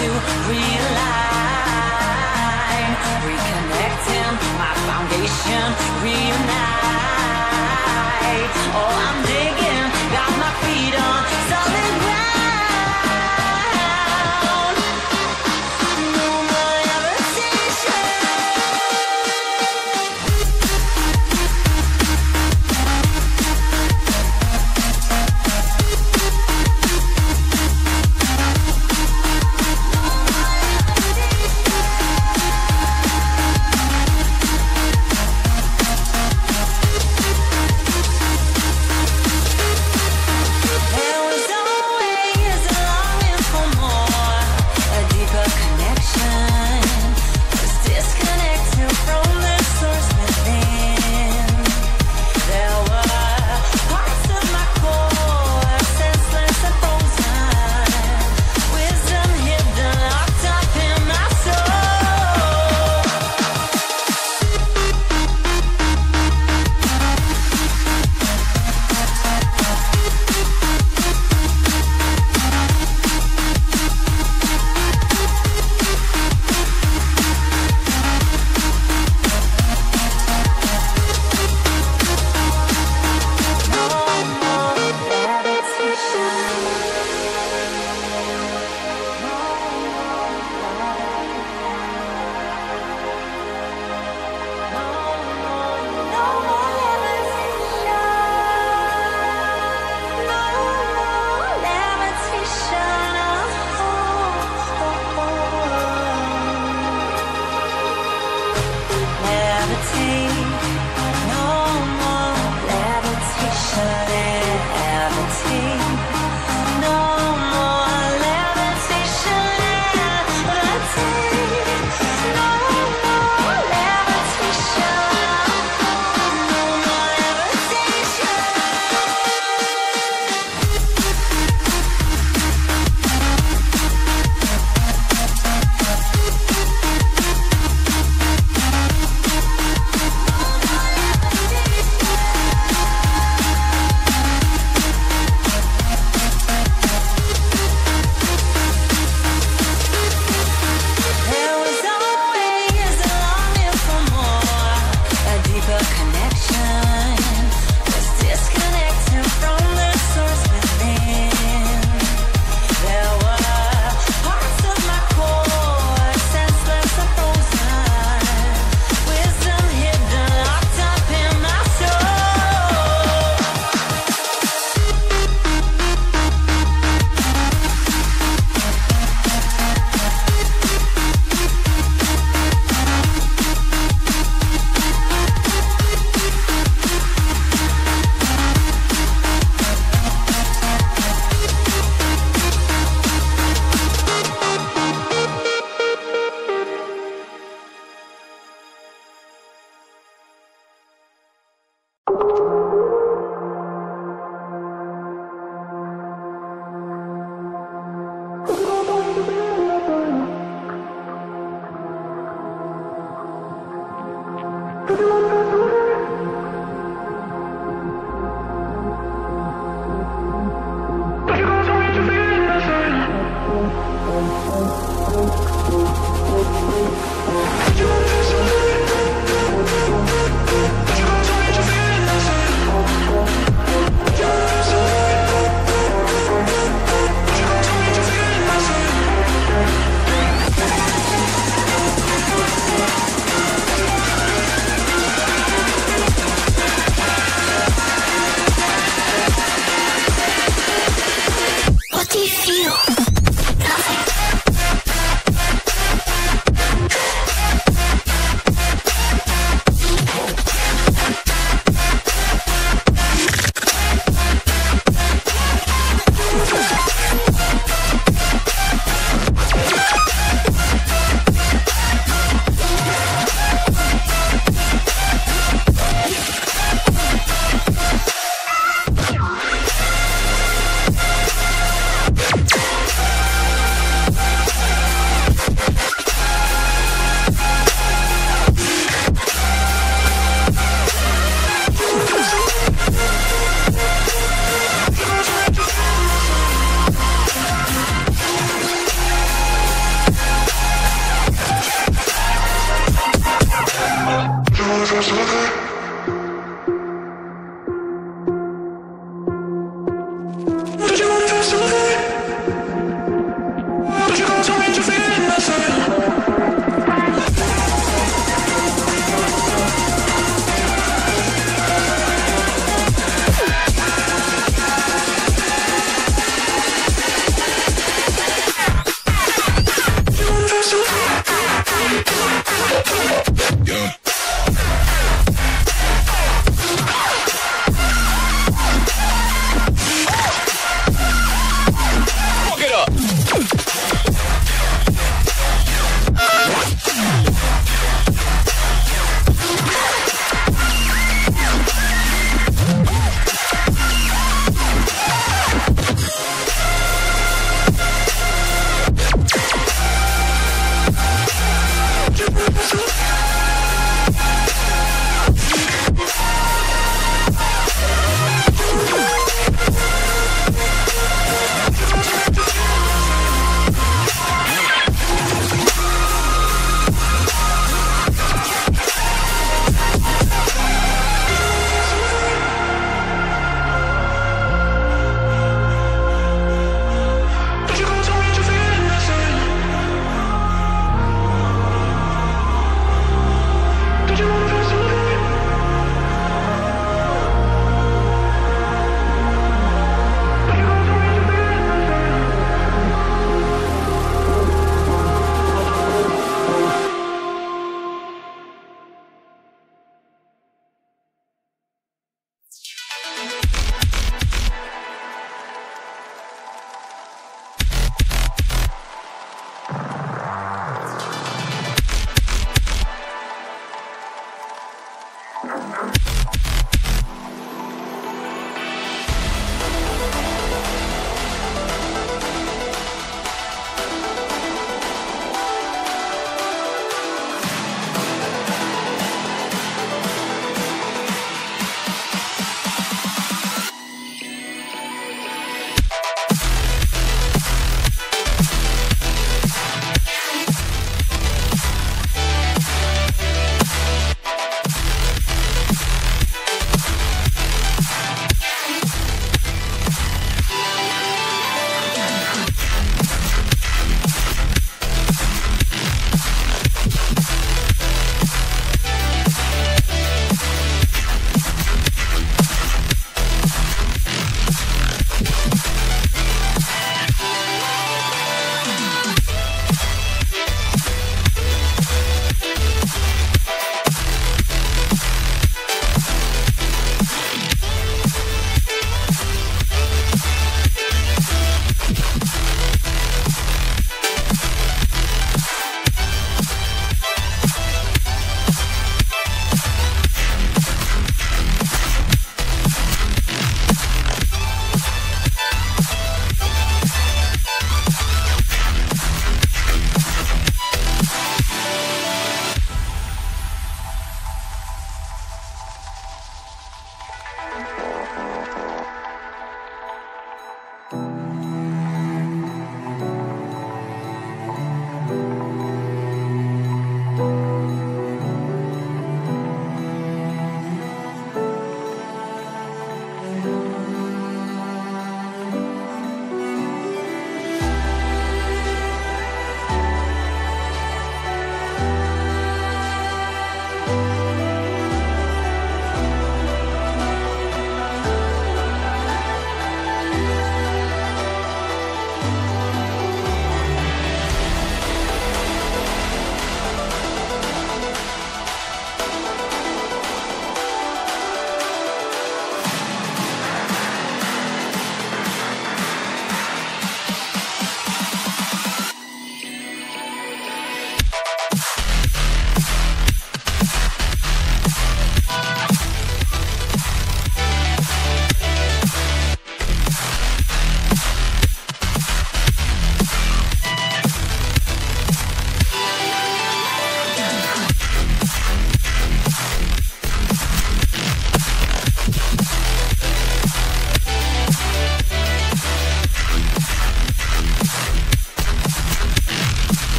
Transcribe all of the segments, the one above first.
to realign. Reconnecting, my foundation reunite. Oh, I'm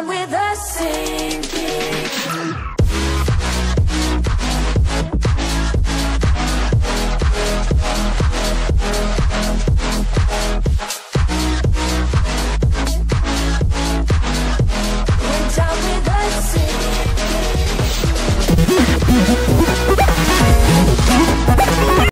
with a sinking